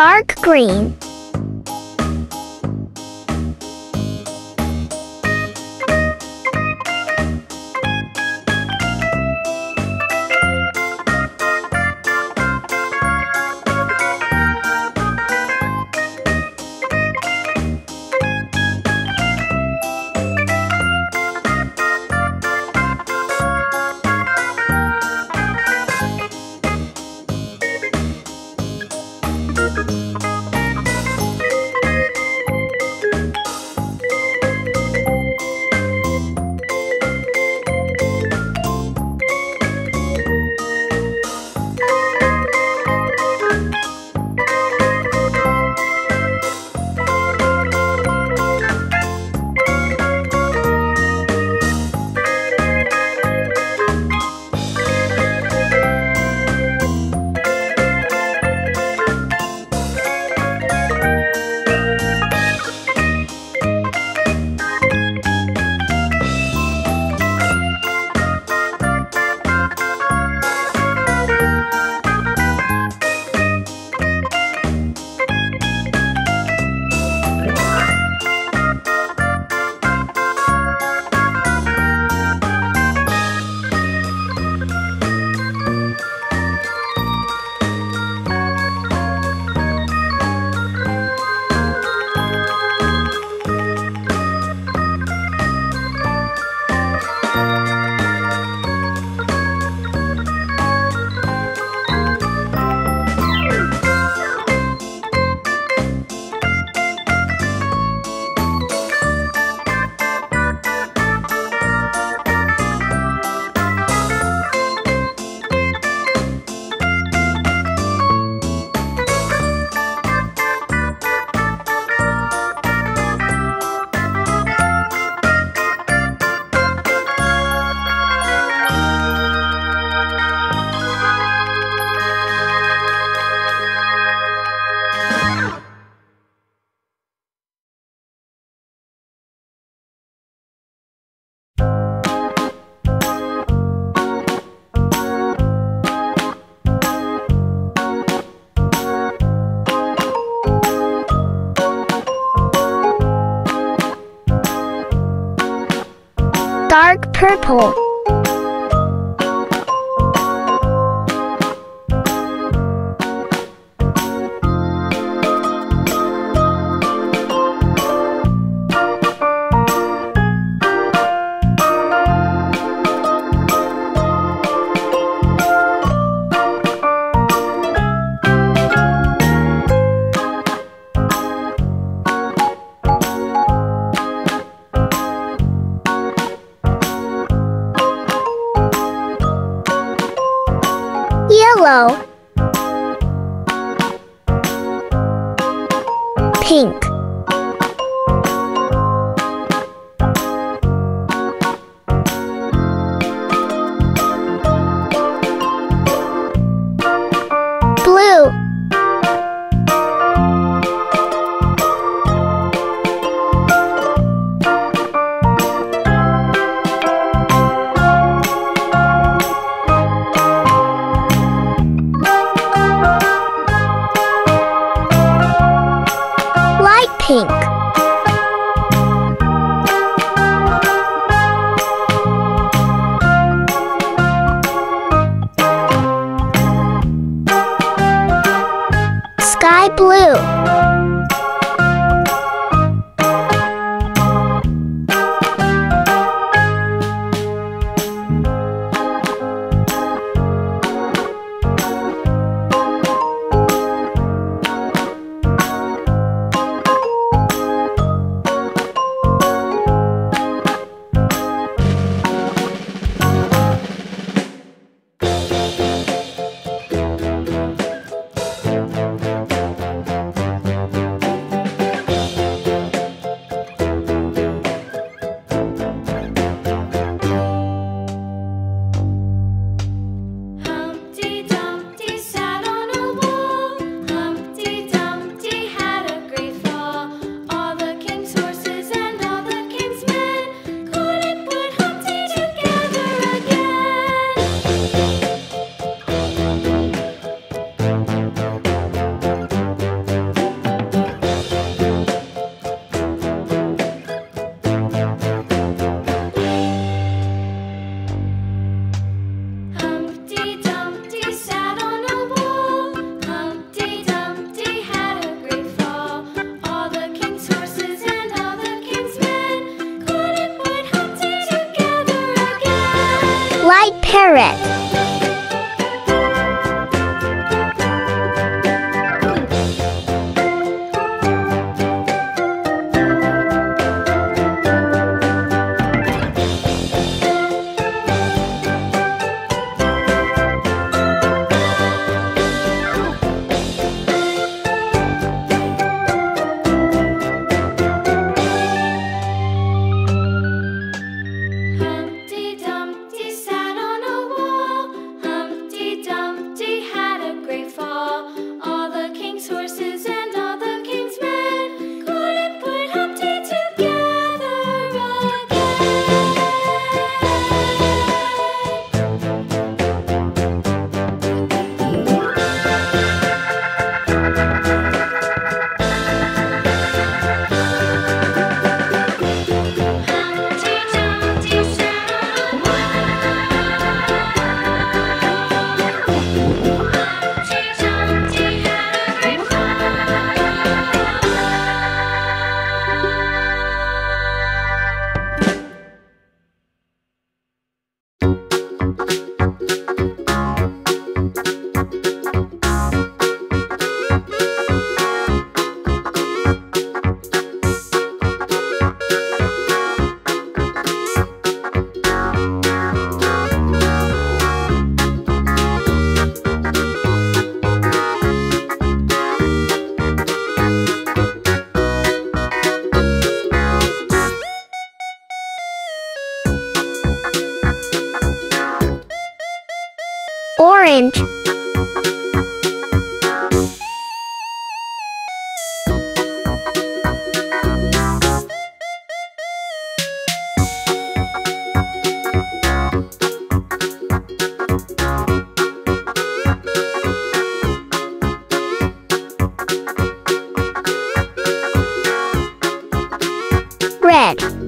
Dark green. Dark purple. Yellow. Blue. Parrot Orange Red